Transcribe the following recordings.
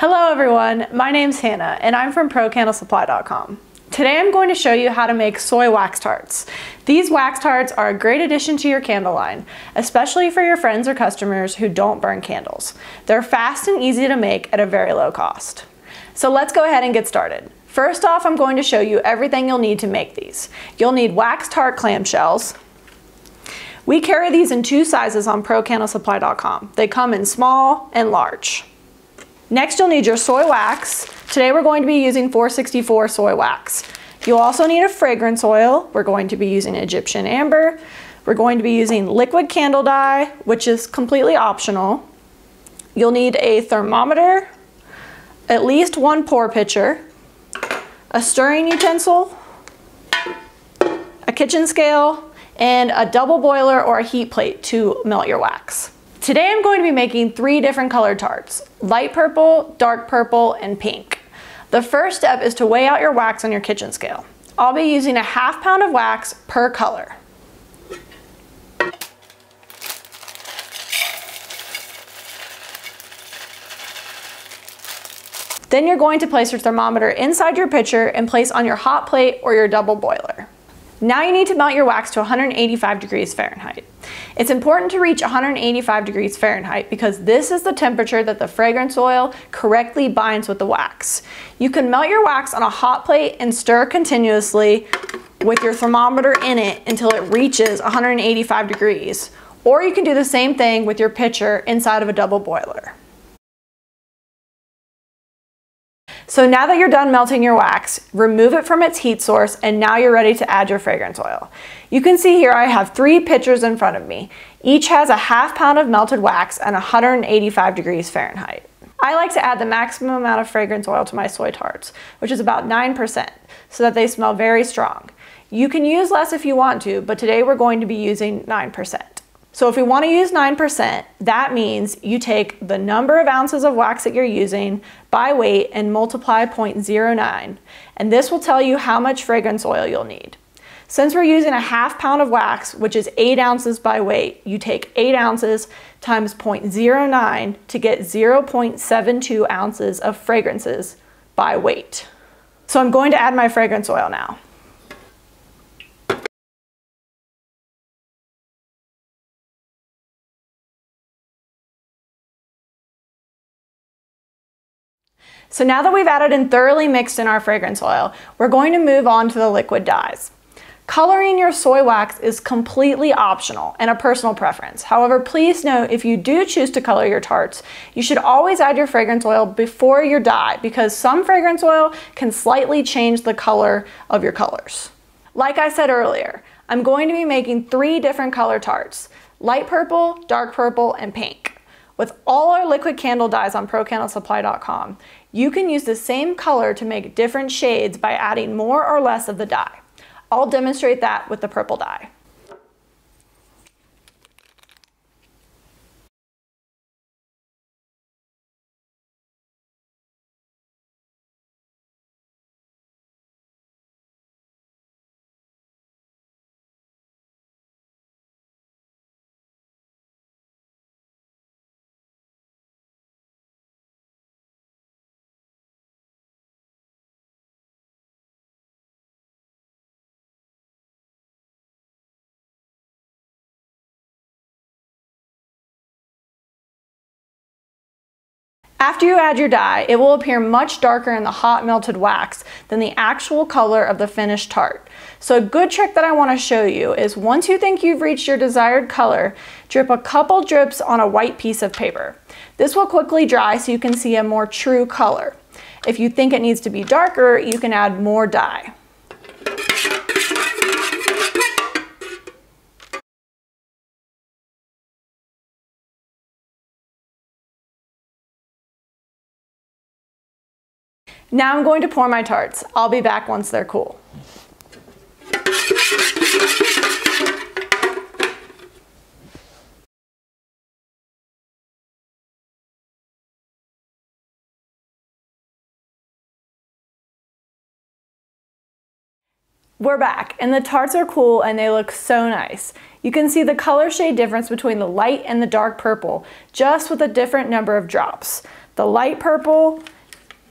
Hello everyone, my name's Hannah and I'm from ProCandleSupply.com. Today I'm going to show you how to make soy wax tarts. These wax tarts are a great addition to your candle line, especially for your friends or customers who don't burn candles. They're fast and easy to make at a very low cost. So let's go ahead and get started. First off, I'm going to show you everything you'll need to make these. You'll need wax tart clamshells. We carry these in two sizes on ProCandleSupply.com. They come in small and large. Next, you'll need your soy wax. Today we're going to be using 464 soy wax. You'll also need a fragrance oil. We're going to be using Egyptian amber. We're going to be using liquid candle dye, which is completely optional. You'll need a thermometer, at least one pour pitcher, a stirring utensil, a kitchen scale, and a double boiler or a heat plate to melt your wax. Today I'm going to be making three different color tarts, light purple, dark purple, and pink. The first step is to weigh out your wax on your kitchen scale. I'll be using a half pound of wax per color. Then you're going to place your thermometer inside your pitcher and place on your hot plate or your double boiler. Now you need to melt your wax to 185 degrees Fahrenheit. It's important to reach 185 degrees Fahrenheit because this is the temperature that the fragrance oil correctly binds with the wax. You can melt your wax on a hot plate and stir continuously with your thermometer in it until it reaches 185 degrees. Or you can do the same thing with your pitcher inside of a double boiler. So now that you're done melting your wax, remove it from its heat source and now you're ready to add your fragrance oil. You can see here I have three pitchers in front of me. Each has a half pound of melted wax and 185 degrees Fahrenheit. I like to add the maximum amount of fragrance oil to my soy tarts, which is about 9%, so that they smell very strong. You can use less if you want to, but today we're going to be using 9%. So if we want to use 9%, that means you take the number of ounces of wax that you're using by weight and multiply 0.09. And this will tell you how much fragrance oil you'll need. Since we're using a half pound of wax, which is 8 ounces by weight, you take 8 ounces times 0.09 to get 0.72 ounces of fragrances by weight. So I'm going to add my fragrance oil now. So now that we've added and thoroughly mixed in our fragrance oil, we're going to move on to the liquid dyes. Coloring your soy wax is completely optional and a personal preference. However, please note if you do choose to color your tarts, you should always add your fragrance oil before your dye because some fragrance oil can slightly change the color of your colors. Like I said earlier, I'm going to be making three different color tarts, light purple, dark purple, and pink. With all our liquid candle dyes on ProCandleSupply.com, you can use the same color to make different shades by adding more or less of the dye. I'll demonstrate that with the purple dye. After you add your dye, it will appear much darker in the hot melted wax than the actual color of the finished tart. So a good trick that I want to show you is once you think you've reached your desired color, drip a couple drips on a white piece of paper. This will quickly dry so you can see a more true color. If you think it needs to be darker, you can add more dye. Now I'm going to pour my tarts. I'll be back once they're cool. We're back and the tarts are cool and they look so nice. You can see the color shade difference between the light and the dark purple just with a different number of drops. the light purple,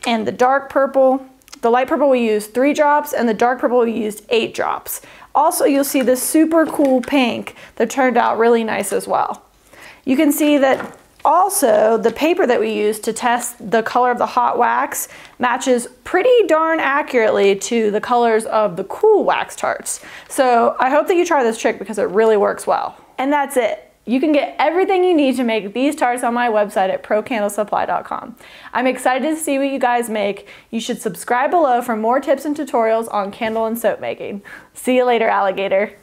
and the dark purple. The light purple we used three drops and the dark purple we used eight drops. Also, you'll see this super cool pink that turned out really nice as well. You can see that also the paper that we used to test the color of the hot wax matches pretty darn accurately to the colors of the cool wax tarts. So I hope that you try this trick because it really works well. And that's it. You can get everything you need to make these tarts on my website at procandlesupply.com. I'm excited to see what you guys make. You should subscribe below for more tips and tutorials on candle and soap making. See you later, alligator.